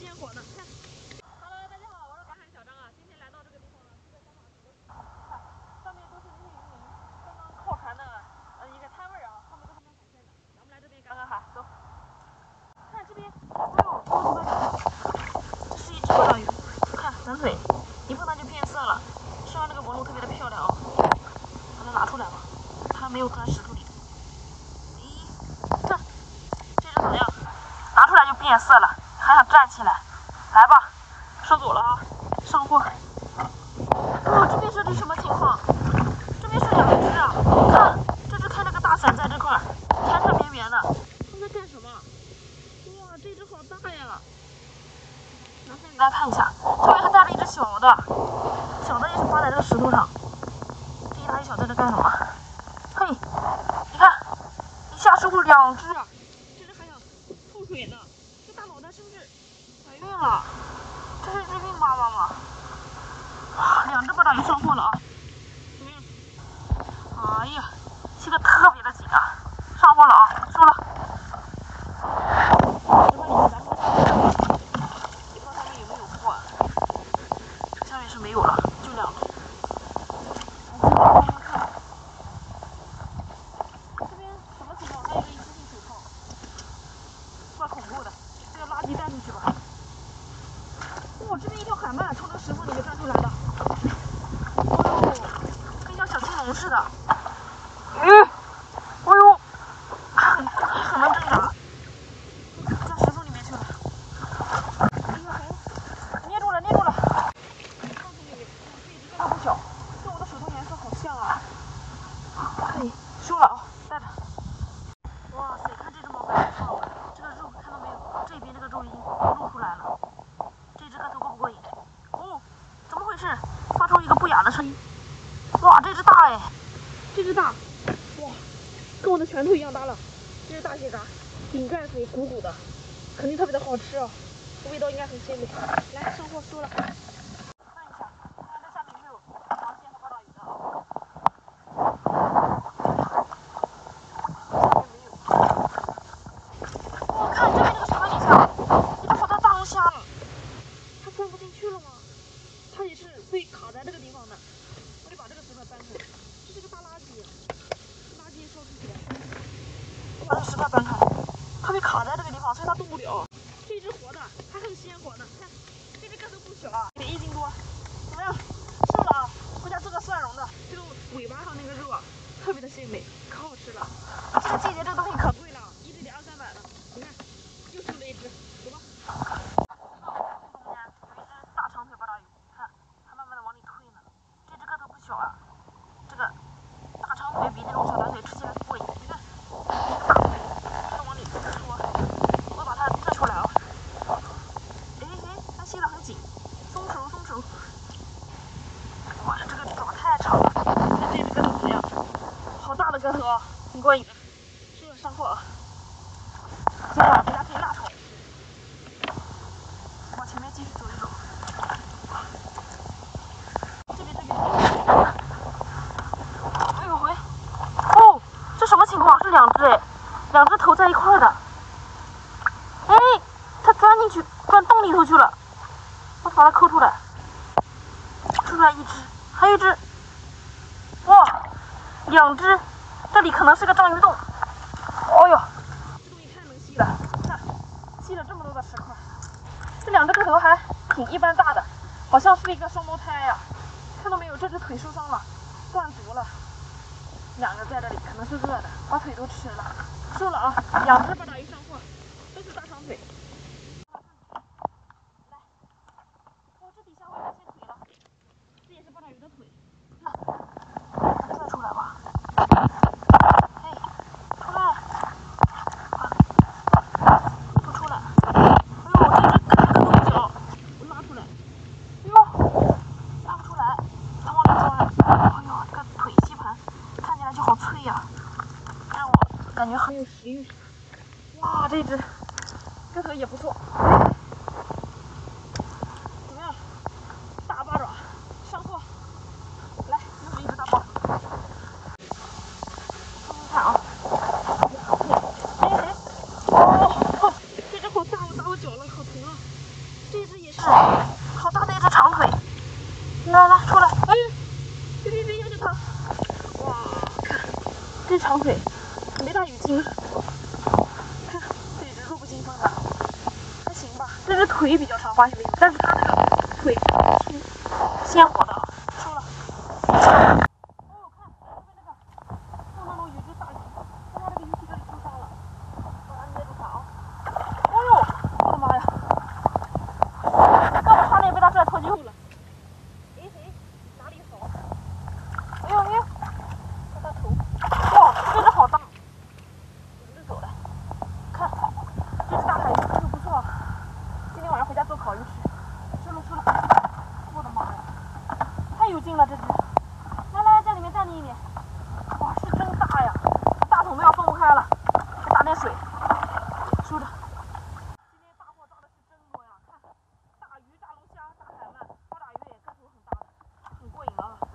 鲜活呢。看，Hello，大家好，我是赶海小张啊。今天来到这个地方呢，是在干嘛？看，上面都是那些渔民刚刚靠船的呃一个摊位啊，他们都是卖海鲜的。咱们来这边赶赶海，走。看这边，哎呦，好多八这是一只八爪鱼，看短腿，一碰它就变色了，身上这个纹路特别的漂亮啊。把它拿出来吧，它没有钻石头里。咦，看，这只怎么样？拿出来就变色了，还想站起来？来吧，收走了啊，上货。哦，这边是只什么情况？这边是两只啊，看，这只开了个大伞在这块儿，缠缠绵绵的，它在干什么？哇，这只好大呀！拿下给大家看一下，这边还带了一只小的，小的也是趴在这个石头上。这一大一小在这干什么？嘿，你看，一下收获两只啊！这只还想吐水呢，这大脑袋是不是怀孕了？这是只孕妈妈吗？两只巴掌就上货了啊！怎么样？哎呀，现在特别的紧啊！上货了啊，收了。这块里面咱们也不知道上面有没有货，下面是没有了，就两只。我们慢慢看。这边什么情况？还有一个一次性手套，怪恐怖的。这个垃圾带进去吧。哇，这边一条师傅你没看出来面钻出来的。哦呦，跟像小青龙似的。嗯，哎呦，它很它很能挣扎，钻石缝里面去了。哎呀，还捏住了，捏住了。上头里面，这一只个头不小，跟我的手套颜色好像啊。可以收了啊，带着。哇塞，看这只毛白胖，这个肉看到没有？这边这个肉已经露出来了。这只个头过不过瘾？哦，怎么回事？发出一个不雅的声音。哇，这只大哎，这只大，哇，跟我的拳头一样大了。这是大蟹蛤，顶盖肥，鼓鼓的，肯定特别的好吃啊，味道应该很鲜美。来，上货收了。看一下，看这下面有没有螃蟹和八爪鱼的啊？下面没有。我看这边这个水盆底下，一只好大大龙虾，它钻不进去了吗？它也是被卡在这个地方的。我得把这个石块搬开，这是个大垃圾，垃圾收拾起来。我把这石块搬开，它被卡在这个地方，所以它动不了。这只活的还很鲜活呢，看这只个头不小啊，得一斤多。怎么样？瘦了啊，回家做个蒜蓉的。这个尾巴上那个肉啊，特别的鲜美，可好吃了。这个季节这个东西可贵了，一只得二三百的。你看，又收了一只，走吧。这中间有一只大长腿八爪鱼，看它慢慢的往里退呢。这只个头不小啊，这个大长腿比那种小短腿吃起来过瘾。你看，大腿它往里戳，我会把它拽出来啊。哎哎，它吸得很紧，松手松手。哇，这个爪太长了，看这只个头怎么样？好大的个头啊，挺过瘾的。收了上货啊，接下来回家可以辣炒。往前面继续走一走。这边这边。哎呦喂！哦，这什么情况？是两只哎，两只头在一块的。哎，它钻进去，钻洞里头去了。我把它抠出来，出来一只，还有一只。哇，两只，这里可能是个章鱼洞。哦呦，这东西太能吸了，看，吸了这么多的石块。这两只个头还挺一般大的，好像是一个双胞胎呀、看到没有？这只腿受伤了，断足了。两个在这里，可能是饿的，把腿都吃了。瘦了啊，两只八爪鱼上货，都是大长腿。哎，哇，这只，这腿也不错，怎么样？大八爪，上货，来，又是一只大八爪。看啊，哎哎哎，哦，这只好大，我扎我脚了，可疼了。这只也是，好大的一只长腿，来来，出来，哎，别别别，要着它。哇，看，这长腿。它雨经，看这只弱不禁风的，还行吧。这只腿比较长，花熊，但是它那个腿是鲜活的。Ah.